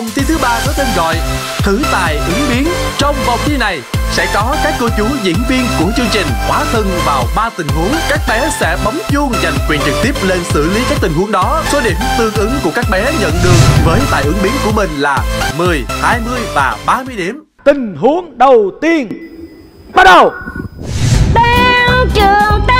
Vòng thi thứ ba có tên gọi Thử tài ứng biến. Trong vòng thi này sẽ có các cô chú diễn viên của chương trình hóa thân vào ba tình huống. Các bé sẽ bấm chuông giành quyền trực tiếp lên xử lý các tình huống đó. Số điểm tương ứng của các bé nhận được với tài ứng biến của mình là 10, 20 và 30 điểm. Tình huống đầu tiên Bắt đầu. Tan trường tan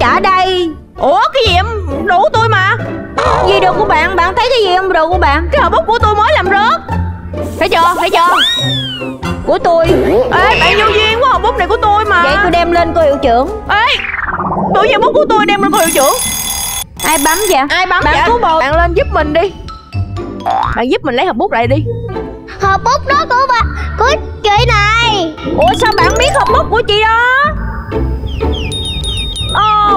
trả đây. Ủa cái gì em? Đồ của tôi mà. Gì đồ của bạn? Bạn thấy cái gì không đồ của bạn? Cái hộp bút của tôi mới làm rớt. Thấy chưa? Thấy chưa? Của tôi. Ê bạn vô duyên quá hộp bút này của tôi mà. Vậy tôi đem lên cô hiệu trưởng. Ê Tự nhiên bút của tôi đem lên cô hiệu trưởng. Ai bấm vậy? Ai bấm Bạn vậy? cứu bồ. Bạn lên giúp mình đi. Bạn giúp mình lấy hộp bút lại đi. Hộp bút đó của bà Của chị này. Ủa sao bạn biết hộp bút của chị đó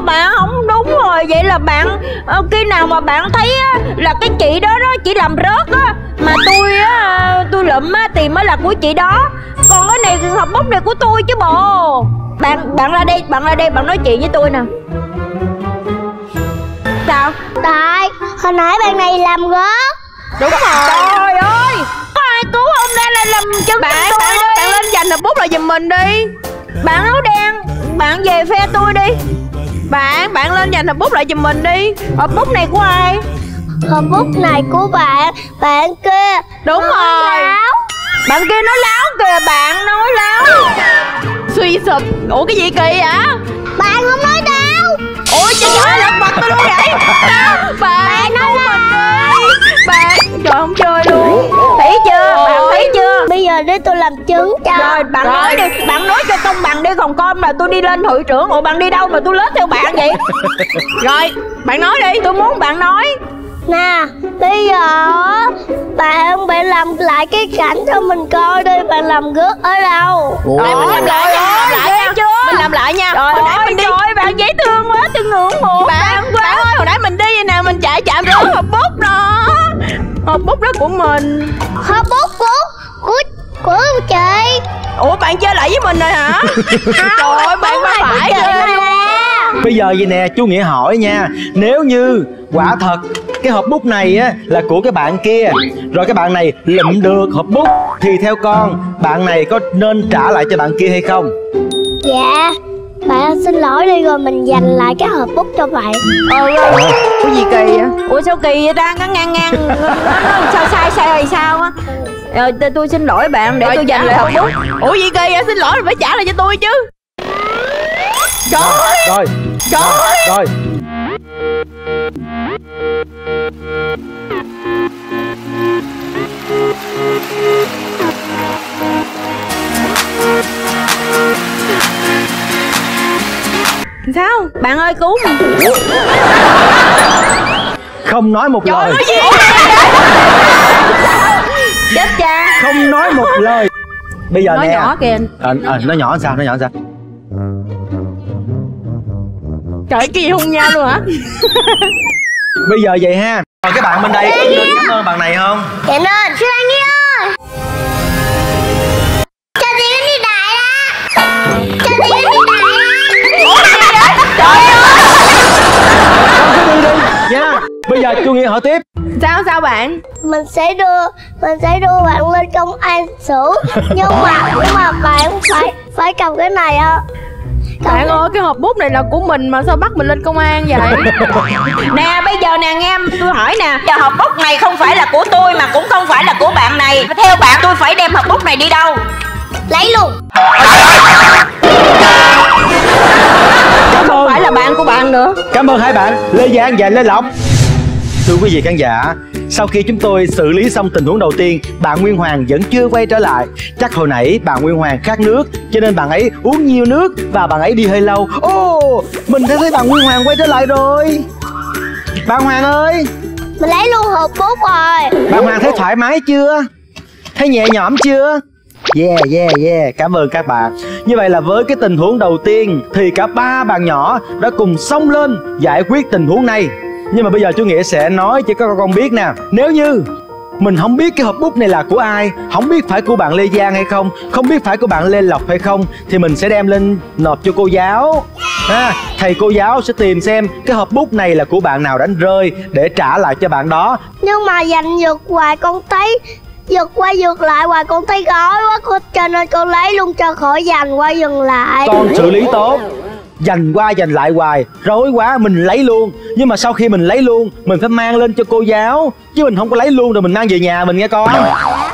bạn không đúng rồi. Vậy là bạn ờ, Khi nào mà bạn thấy á, là cái chị đó đó Chỉ làm rớt á Mà tôi á Tôi lụm á Thì mới là của chị đó. Còn cái này hộp bút này của tôi chứ bộ. Bạn bạn ra đây Bạn ra đây bạn nói chuyện với tôi nè. Sao? Tại hồi nãy bạn này làm rớt. Đúng rồi. Trời ơi Có ai cứu không ra là làm chân Bạn tôi bạn, đi bạn lên giành hộp bút lại giùm mình đi. Bạn áo đen Bạn về phe tôi đi Bạn bạn lên giành hộp bút lại giùm mình đi. Hộp bút này của ai? Hộp bút này của bạn Bạn kia. Đúng rồi. Láo. Bạn kia nói láo kìa Bạn nói láo. Suy sụp. Ủa cái gì kỳ vậy? Bạn không nói đâu Ủa trời ơi lật mặt tôi luôn vậy. Sao Bạn nói đi Bạn Trời không chơi luôn Thấy chưa? Bạn thấy chưa Giờ để tôi làm chứng cho. Rồi bạn Rồi. nói đi. Bạn nói cho công bằng đi Còn con là tôi đi lên hội trưởng Ủa bạn đi đâu mà tôi lết theo bạn vậy? Rồi bạn nói đi. Tôi muốn bạn nói. Nè Bây giờ Bạn bạn làm lại cái cảnh cho mình coi đi. Bạn làm rớt ở đâu? Đây mình làm lại nha Mình làm lại nha. Chưa? Mình làm lại nha. Trời Hồi nãy ơi mình đi. trời ơi, bạn dễ thương quá Tôi ngưỡng mộ Bạn Bạn ơi hồi nãy mình đi vậy nè Mình chạy chạm rớt hộp bút đó. Hộp bút đó của mình. Hộp bút của Của Của chị Ủa bạn chơi lại với mình rồi hả? Trời ơi bạn ba phải nè Bây giờ vậy nè chú Nghĩa hỏi nha. Nếu như quả thật cái hộp bút này á là của cái bạn kia Rồi cái bạn này lụm được hộp bút Thì theo con bạn này có nên trả lại cho bạn kia hay không? Dạ Bạn xin lỗi đi rồi mình dành lại cái hộp bút cho bạn Ờ Cái gì kỳ vậy? Ủa sao kỳ vậy ta? Nó ngang ngang. Sao sai sai hay sao á? Rồi tôi, tôi xin lỗi bạn Để Rồi, tôi giành lại hộp bút. Ủa gì kỳ vậy? Xin lỗi rồi phải trả lại cho tôi chứ. Trời ơi. Rồi. Trời ơi Rồi Bạn ơi cứu mình. Không nói một lời. Cái gì? Chết cha. Không nói một lời. Bây giờ Nói nè. nhỏ kìa. À, à, Nó nhỏ sao Nó nhỏ sao? Trời cái gì hôn nhau luôn hả? Bây giờ vậy ha. Còn cái bạn bên đây có nên cảm ơn bạn này không? Dạ nên Sư Lan Nhi ơi. Cho tiếng đi đại ra Cho tiếng Nha Bây giờ chú Nghĩa hỏi tiếp. Sao sao bạn? Mình sẽ đưa Mình sẽ đưa bạn lên công an xử Nhưng mà Nhưng mà bạn phải Phải cầm cái này á Bạn ơi cái hộp bút này là của mình mà sao bắt mình lên công an vậy? Nè bây giờ nè nghe em tôi hỏi nè. Giờ hộp bút này không phải là của tôi Mà cũng không phải là của bạn này. Theo bạn tôi phải đem hộp bút này đi đâu Lấy luôn. Không phải là bạn của bạn nữa. Cảm ơn hai bạn. Lê Giang và Lê Lộc. Thưa quý vị khán giả Sau khi chúng tôi xử lý xong tình huống đầu tiên Bạn Nguyên Hoàng vẫn chưa quay trở lại. Chắc hồi nãy bạn Nguyên Hoàng khát nước Cho nên bạn ấy uống nhiều nước Và bạn ấy đi hơi lâu. Ồ Mình thấy thấy bạn Nguyên Hoàng quay trở lại rồi. Bạn Hoàng ơi. Mình lấy luôn hộp bút rồi. Bạn Hoàng thấy thoải mái chưa? Thấy nhẹ nhõm chưa Yeah yeah yeah. Cảm ơn các bạn. Như vậy là với cái tình huống đầu tiên Thì cả ba bạn nhỏ đã cùng xông lên Giải quyết tình huống này. Nhưng mà bây giờ chú Nghĩa sẽ nói cho các con biết nè. Nếu như mình không biết cái hộp bút này là của ai Không biết phải của bạn Lê Giang hay không Không biết phải của bạn Lê Lộc hay không Thì mình sẽ đem lên nộp cho cô giáo. Ha, Thầy cô giáo sẽ tìm xem Cái hộp bút này là của bạn nào đánh rơi Để trả lại cho bạn đó. Nhưng mà giành giật hoài con thấy Giật qua giật lại hoài con thấy gói quá con, Cho nên con lấy luôn cho khỏi giành qua dừng lại. Con xử lý tốt. Dành qua dành lại hoài rối quá mình lấy luôn. Nhưng mà sau khi mình lấy luôn mình phải mang lên cho cô giáo. Chứ mình không có lấy luôn rồi mình mang về nhà mình nghe con.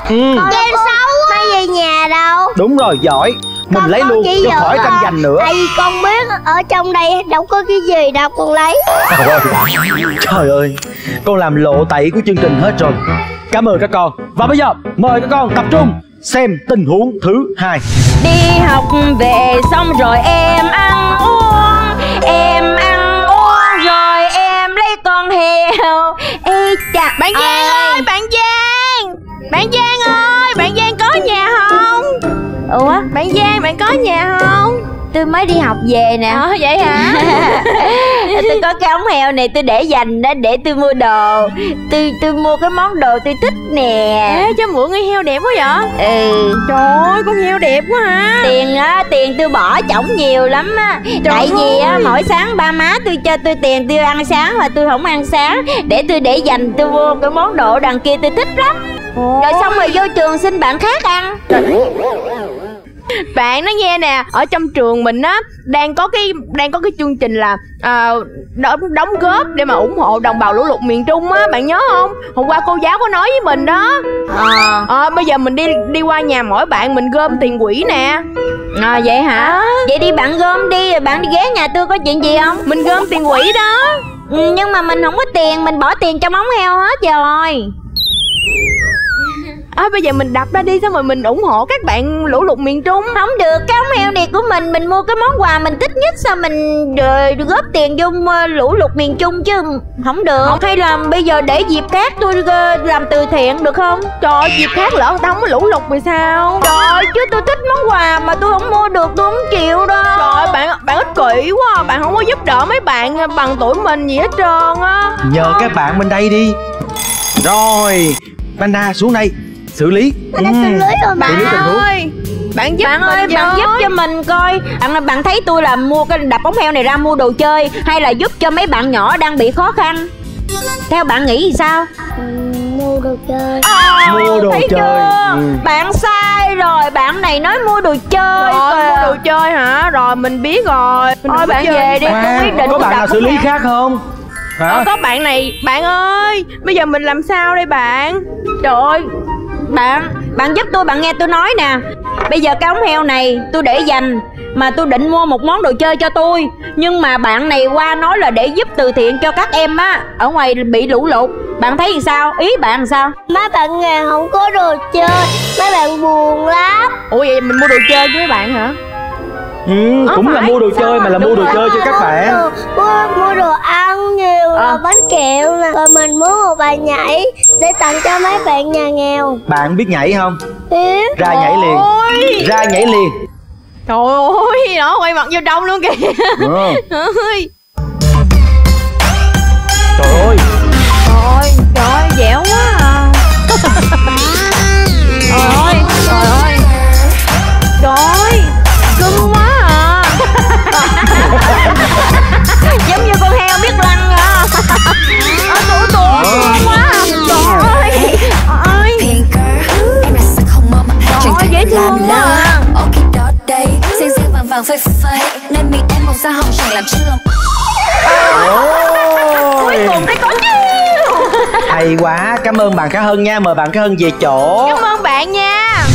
Ừ. con game xấu mang về nhà đâu. Đúng rồi giỏi. Mình con lấy luôn chứ khỏi tranh giành nữa. tại vì con biết ở trong đây đâu có cái gì đâu con lấy. Trời ơi con làm lộ tẩy của chương trình hết rồi cảm ơn các con. Và bây giờ mời các con tập trung xem tình huống thứ hai. Đi học về xong rồi em ăn uống. Em ăn uống rồi em lấy con heo. Ê chà bạn giang ơi bạn giang. Bạn giang ơi bạn giang có nhà không? Ủa? Bạn giang bạn có nhà không tôi mới đi học về nè. Ờ vậy hả? Tôi có cái ống heo này tôi để dành đó để tôi mua đồ. Tôi tôi mua cái món đồ tôi thích nè. Ê, cho mượn người heo đẹp quá vậy? Ừ. Trời ơi con heo đẹp quá ha tiền á tiền tôi bỏ chổng nhiều lắm á. Tại vì á mỗi sáng ba má tôi cho tôi tiền tôi ăn sáng mà tôi không ăn sáng. Để tôi để dành tôi mua cái món đồ đằng kia tôi thích lắm. Rồi xong rồi vô trường xin bạn khác ăn bạn nói nghe nè ở trong trường mình á đang có cái đang có cái chương trình là uh, đóng, đóng góp để mà ủng hộ đồng bào lũ lụt miền trung á bạn nhớ không? Hôm qua cô giáo có nói với mình đó. Ờ. À, bây giờ mình đi đi qua nhà mỗi bạn mình gom tiền quỹ nè. À vậy hả? À. vậy đi bạn gom đi bạn đi ghé nhà tôi có chuyện gì không? Mình gom tiền quỹ đó. Ừ, nhưng mà mình không có tiền mình bỏ tiền trong ống heo hết rồi à, bây giờ mình đập ra đi xong rồi mình ủng hộ các bạn lũ lụt miền trung. Không được cái ống heo này của mình mình mua cái món quà mình thích nhất sao mình rồi góp tiền vô lũ lụt miền trung chứ? Không được. Không. hay là bây giờ để dịp khác tôi làm từ thiện được không? Trời dịp khác lỡ người ta không có lũ lụt thì sao? Trời chứ tôi thích món quà mà tôi không mua được tôi không chịu đâu. Trời bạn bạn ích kỷ quá bạn không có giúp đỡ mấy bạn bằng tuổi mình gì hết trơn á. Nhờ các bạn bên đây đi. Rồi Panda xuống đây xử lý. Ừ. xử lý rồi bạn ơi bạn giúp bạn ơi bạn giúp cho mình coi. Bạn bạn thấy tôi là mua cái đập ống heo này ra mua đồ chơi hay là giúp cho mấy bạn nhỏ đang bị khó khăn? Theo bạn nghĩ thì sao? Ừ, mua đồ chơi. À, mua đồ thấy chơi. chưa? Ừ. bạn sai rồi bạn này nói mua đồ chơi rồi mua đồ chơi hả? Rồi mình biết rồi. Mình thôi bạn về đi tôi quyết định có bạn nào xử lý khác không? Hả? Ờ, có bạn này Bạn ơi Bây giờ mình làm sao đây bạn? Trời ơi Bạn Bạn giúp tôi bạn nghe tôi nói nè Bây giờ cái ống heo này tôi để dành Mà tôi định mua một món đồ chơi cho tôi Nhưng mà bạn này qua nói là để giúp từ thiện cho các em á Ở ngoài bị lũ lụt Bạn thấy sao? Ý bạn làm sao? Mấy bạn nghèo không có đồ chơi Mấy bạn buồn lắm Ủa vậy mình mua đồ chơi với mấy bạn hả? Ừ, cũng là mua đồ chơi mà là mua đồ chơi cho các bạn. Mua, mua đồ ăn nhiều à. bánh kẹo nè. Rồi mình muốn một bài nhảy để tặng cho mấy bạn nhà nghèo. Bạn biết nhảy không? Biết ra nhảy liền. ra nhảy liền. Trời ơi nó quay mặt vô trong luôn kìa. Ừ. ơi trời ơi. Trời trời ơi dẻo quá à trời ơi trời dễ thương quá à vàng phơi phới nên miệng em màu da hồng chẳng làm lòng cuối cùng thấy có hay quá cảm ơn bạn khá hơn nha mời bạn khá hơn về chỗ. Cảm ơn bạn nha.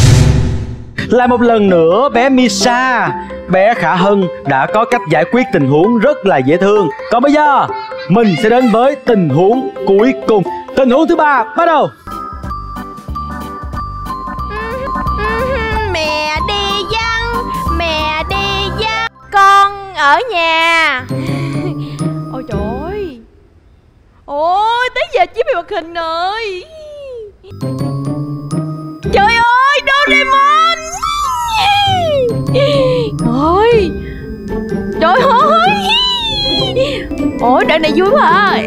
Lại một lần nữa bé Misa Bé Khả Hân đã có cách giải quyết tình huống rất là dễ thương. Còn bây giờ mình sẽ đến với tình huống cuối cùng. Tình huống thứ ba, bắt đầu. Mẹ đi văn mẹ đi văn con ở nhà. Ôi trời ơi. Ôi, tới giờ chỉ bị bật hình rồi. Trời ơi, Doraemon. Ôi trời ơi ủa đoạn này vui quá à.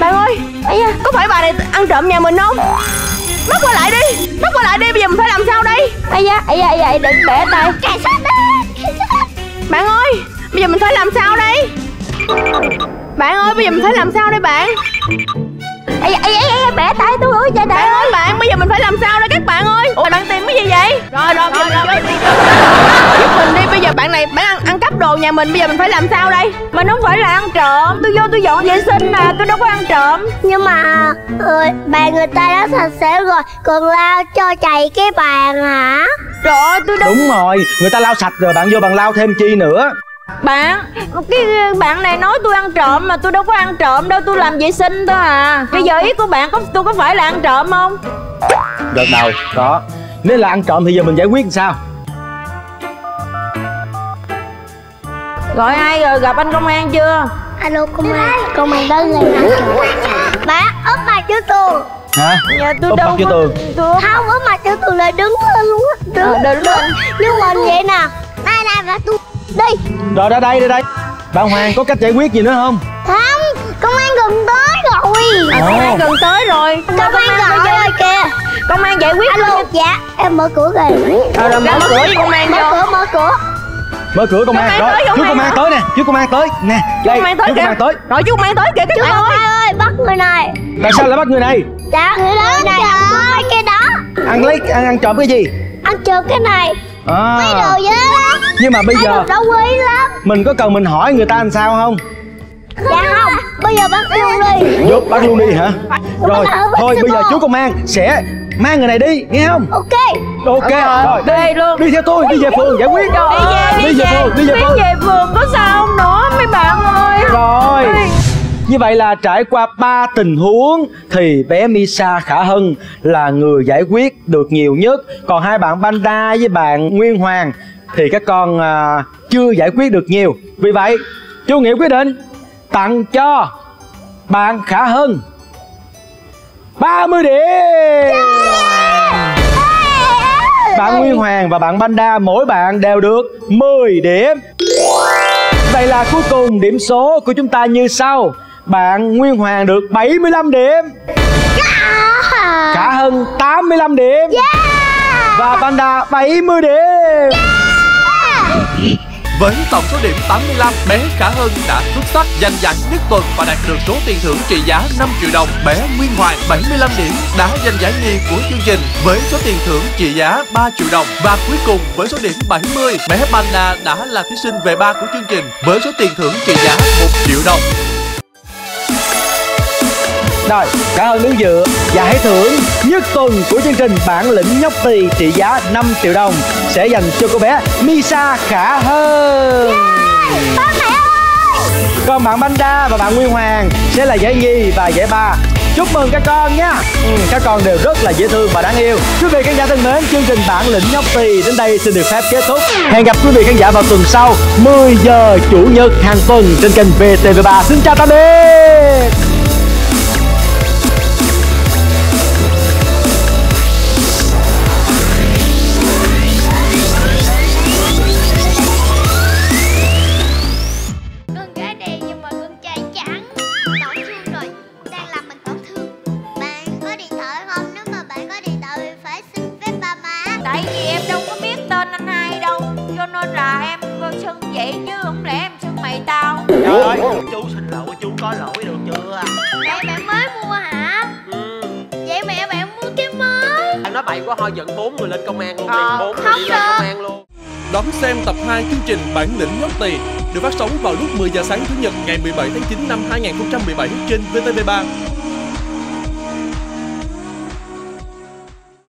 Bạn ơi Có phải bà này ăn trộm nhà mình không? Bắt qua lại đi Bắt qua lại đi Bây giờ mình phải làm sao đây? Ây da ây da ây da đừng bẻ tay. Bạn ơi Bây giờ mình phải làm sao đây? Bạn ơi bây giờ mình phải làm sao đây bạn da ây da bẻ tay tôi ơi trời Bạn đất ơi. bạn bây giờ mình phải làm sao đây các bạn ơi. Ủa bạn tìm cái gì vậy? Rồi rồi giờ mình Giúp mình đi bây giờ bạn này bạn ăn, ăn cắp đồ nhà mình Bây giờ mình phải làm sao đây? Mình không phải là ăn trộm. Tôi vô tôi dọn vệ sinh mà tôi đâu có ăn trộm. Nhưng mà ừ, Bàn người ta đã sạch sẽ rồi Còn lao cho chày cái bàn hả? Trời ơi tôi đâu đúng rồi người ta lau sạch rồi bạn vô bạn lau thêm chi nữa bạn cái bạn này nói tôi ăn trộm mà tôi đâu có ăn trộm đâu tôi làm vệ sinh thôi à. Bây giờ ý của bạn có tôi có phải là ăn trộm không? Đợt đầu có. Nếu là ăn trộm thì giờ mình giải quyết làm sao? Gọi ai rồi gặp anh công an chưa? Alo công an. Công an tới gần ăn trộm Bà ốp mặt cho tường. Hả? Dạ tôi đâu mặt có- tường. tôi Không ốp mặt cho tường là đứng lên luôn á. Đứng, Ờ, đứng lên. Như mình vậy nè. Đây này và tôi Đi. Rồi ra đây ra đây. Bạn hoàng có cách giải quyết gì nữa không? Không Công an gần tới rồi. À, công an gần tới rồi. Công an gọi rồi kìa. Công an giải quyết Alo. Dạ em mở cửa kìa. Rồi, rồi mở cửa đi công an Mở vô. cửa mở cửa. Mở cửa công an. rồi công chú an công an tới nè chú công an tới. Nè đây công an tới chú kìa. công an tới. Rồi chú công an tới kìa các Chú bạn công ơi an ơi bắt người này. Tại sao lại bắt người này? Dạ người đó này. Ăn cái đó ăn lấy ăn ăn trộm cái gì? Ăn trộm cái này. À, Mấy đồ dễ lắm nhưng mà bây Mấy giờ đâu quý lắm. mình có cần mình hỏi người ta làm sao không? Dạ không. Bây giờ bắt luôn đi. Giúp bắt luôn đi hả? Rồi bắt thôi xe bây giờ chú công an sẽ mang người này đi nghe không? Ok. Ok rồi đi. Luôn. Đi theo tôi đi về phường giải quyết. Đi về đi về phường đi về phường. về phường có sao không nữa mấy bạn ơi. Rồi. Như vậy là trải qua ba tình huống Thì bé Misa Khả Hân là người giải quyết được nhiều nhất. Còn hai bạn Banda với bạn Nguyên Hoàng Thì các con à, chưa giải quyết được nhiều. Vì vậy chú Nghĩa quyết định Tặng cho bạn Khả Hân 30 điểm. Bạn Nguyên Hoàng và bạn Banda mỗi bạn đều được 10 điểm. Vậy là cuối cùng điểm số của chúng ta như sau. Bạn Nguyên Hoàng được 75 điểm. Khả Hân 85 điểm. Và Panda 70 điểm với tổng số điểm 85, bé Khả Hân đã xuất sắc giành giải nhất tuần và đạt được số tiền thưởng trị giá 5 triệu đồng. Bé Nguyên Hoàng 75 điểm đã giành giải nhì của chương trình với số tiền thưởng trị giá 3 triệu đồng. Và cuối cùng với số điểm 70, bé Panda đã là thí sinh về ba của chương trình với số tiền thưởng trị giá 1 triệu đồng. Rồi, Khả Hân đứng dựa Giải thưởng nhất tuần của chương trình Bản lĩnh nhóc tỳ trị giá 5 triệu đồng. Sẽ dành cho cô bé Misa Khả Hân Còn bạn Panda và bạn Nguyên Hoàng sẽ là giải nhì và giải ba. Chúc mừng các con nha. Ừ, Các con đều rất là dễ thương và đáng yêu. Quý vị khán giả thân mến, chương trình Bản lĩnh nhóc tỳ đến đây xin được phép kết thúc. Hẹn gặp quý vị khán giả vào tuần sau 10 giờ Chủ nhật hàng tuần trên kênh VTV3 Xin chào tạm biệt quá thôi dẫn bốn người lên công an luôn đi. Bốn người đi lên công an luôn. Đón xem tập 2 chương trình Bản lĩnh nhóc tỳ được phát sóng vào lúc 10 giờ sáng Chủ nhật ngày 17 tháng 9 năm 2017 trên VTV3.